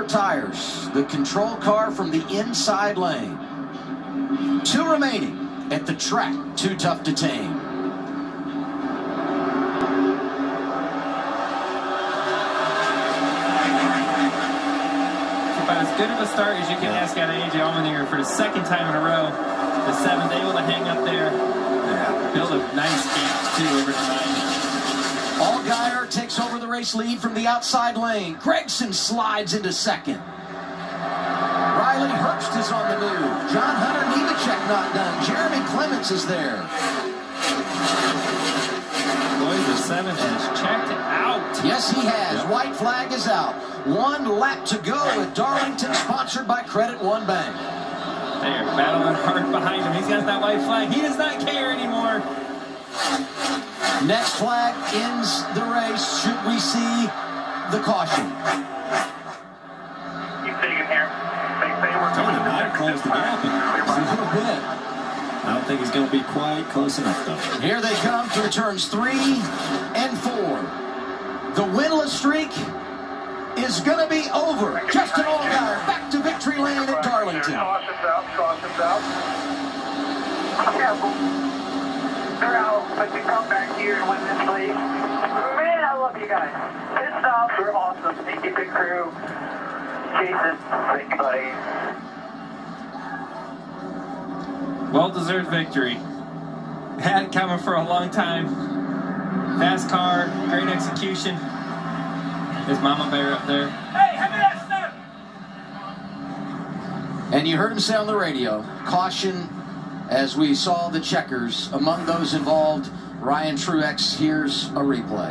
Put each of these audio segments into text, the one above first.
Miller Tires, the control car from the inside lane. Two remaining at the track, too tough to tame. About as good of a start as you can ask out of AJ Allmendinger for the second time in a row. The seventh able to hang up there. Build a nice gap too over the nine. Allgaier takes over the race lead from the outside lane. Gragson slides into second. Riley Herbst is on the move. John Hunter Nemechek not done. Jeremy Clements is there. Boy, the seven has checked out. Yes, he has. White flag is out. One lap to go at Darlington, sponsored by Credit One Bank. There, battling hard behind him. He's got that white flag. He does not care anymore. Next flag ends the race. Should we see the caution? Keep digging here. They say we're Tony coming might close the gap a little bit. I don't think he's going to be quite close enough, though. Here they come to turns three and four. The winless streak is going to be over. Justin Allgaier back to victory lane at Darlington. Caution's out, caution's out. Careful. They're out, but you come back here and win this league. Man, I love you guys. Pit stops are awesome. Thank you, good crew. Jason, thank you, buddy. Well-deserved victory. Had it coming for a long time. Fast car, great execution. There's Mama Bear up there. Hey, have that stuff! And you heard him say on the radio, caution as we saw the checkers. Among those involved, Ryan Truex. Here's a replay.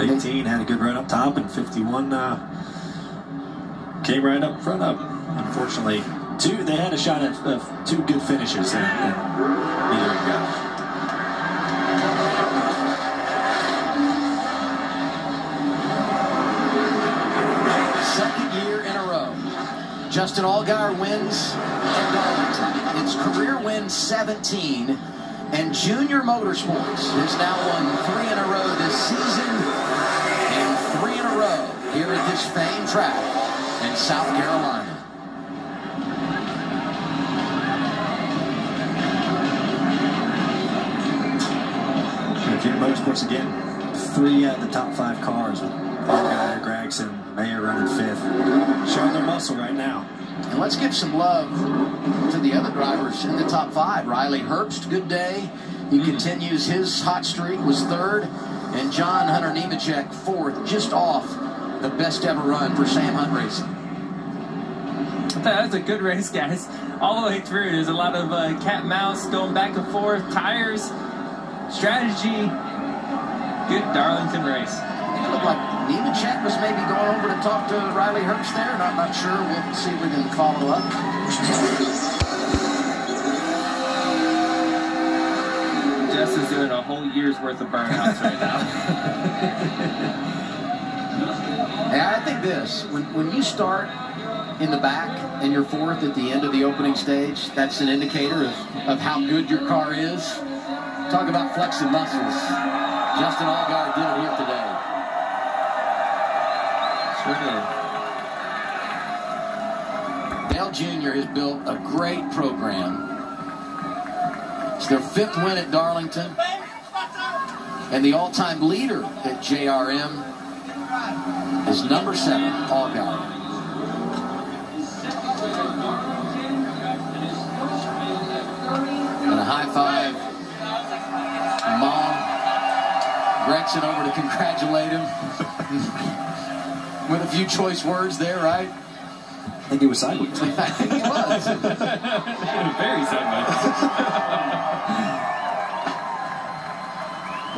18 had a good run up top, and 51 uh, came right up front up. Unfortunately, two they had a shot at uh, two good finishes, and, and neither got. Justin Allgaier wins at Darlington. It's career win 17. And Junior Motorsports has now won three in a row this season and three in a row here at this famed track in South Carolina. Junior Motorsports again, three out of the top five cars with Allgaier, Gragson, Mayer running fifth, showing their muscle right now. And let's give some love to the other drivers in the top five. Riley Herbst, good day. He continues his hot streak, was third. And John Hunter Nemechek, fourth, just off the best ever run for Sam Hunt Racing. That was a good race, guys. All the way through. There's a lot of uh, cat and mouse going back and forth, tires, strategy. Good Darlington race. Looked like Nemechek was maybe going over to talk to Riley Herbst there. Not, not sure. We'll see if we can follow up. Jess is doing a whole year's worth of burnouts right now. Hey, I think this when when you start in the back and you're fourth at the end of the opening stage, that's an indicator of, of how good your car is. Talk about flexing muscles. Justin Allgaier did it here today. Sure. Dale Jr. has built a great program. It's their fifth win at Darlington. And the all-time leader at JRM is number seven, Allgaier. And a high five. Mom. Gragson over to congratulate him. With a few choice words there, right? I think he was sideways. I think he was. Very sideways.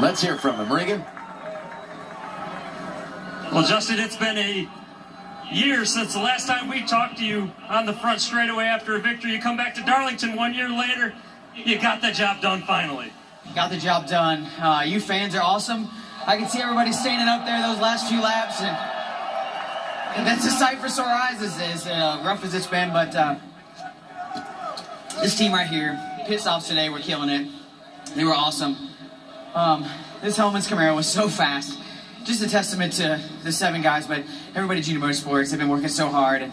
Let's hear from him. Regan? Well, Justin, it's been a year since the last time we talked to you on the front straightaway after a victory. You come back to Darlington one year later. You got that job done finally. Got the job done. Uh, you fans are awesome. I can see everybody standing up there those last few laps, and, and that's a sight for sore eyes, as, uh, rough as it's been. But uh, this team right here, pit stops today, we're killing it. They were awesome. Um, this Hellmann's Camaro was so fast. just a testament to the seven guys, but everybody at Junior Motorsports. They've been working so hard. And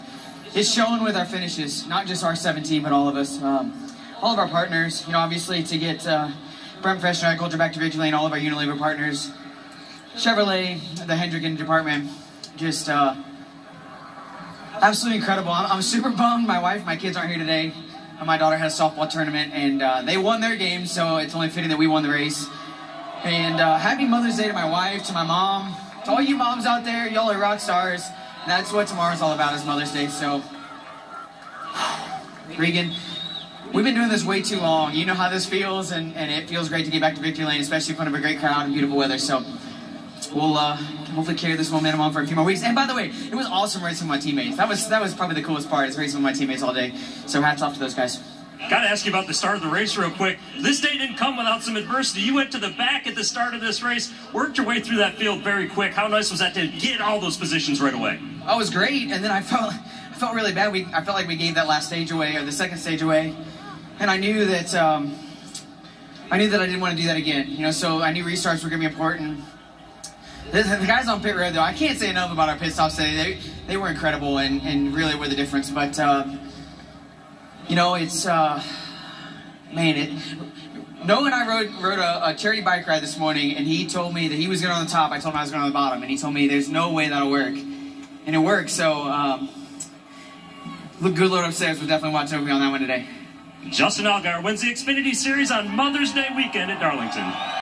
it's showing with our finishes, not just our 17, but all of us. Um, all of our partners, you know, obviously to get uh, BRANDT Professional Agriculture back to victory lane, all of our Unilever partners, Chevrolet, the Hendrick engine department, just uh, absolutely incredible. I'm, I'm, super bummed. My wife, my kids aren't here today. My daughter had a softball tournament and uh, they won their game, so it's only fitting that we won the race. And uh, happy Mother's Day to my wife, to my mom, to all you moms out there. Y'all are rock stars. That's what tomorrow's all about is Mother's Day. So, Regan, we've been doing this way too long. You know how this feels, and, and it feels great to get back to victory lane, especially in front of a great crowd and beautiful weather. So, we'll uh, hopefully carry this momentum on for a few more weeks. And by the way, it was awesome racing with my teammates. That was that was probably the coolest part is racing with my teammates all day. So hats off to those guys. Got to ask you about the start of the race real quick. This day didn't come without some adversity. You went to the back at the start of this race, worked your way through that field very quick. How nice was that to get all those positions right away? Oh, it was great. And then I felt I felt really bad. We I felt like we gave that last stage away or the second stage away, and I knew that um, I knew that I didn't want to do that again. You know, so I knew restarts were going to be important. The, the, guys on pit road, though, I can't say enough about our pit stops today. They, they were incredible and, and really were the difference. But, uh, you know, it's, uh, man, it, Noah and I rode, rode a, a, charity bike ride this morning, and he told me that he was going on the top. I told him I was going on the bottom, and he told me there's no way that'll work. And it worked, so um, good Lord upstairs will definitely watch over me on that one today. Justin Allgaier wins the Xfinity Series on Mother's Day weekend at Darlington.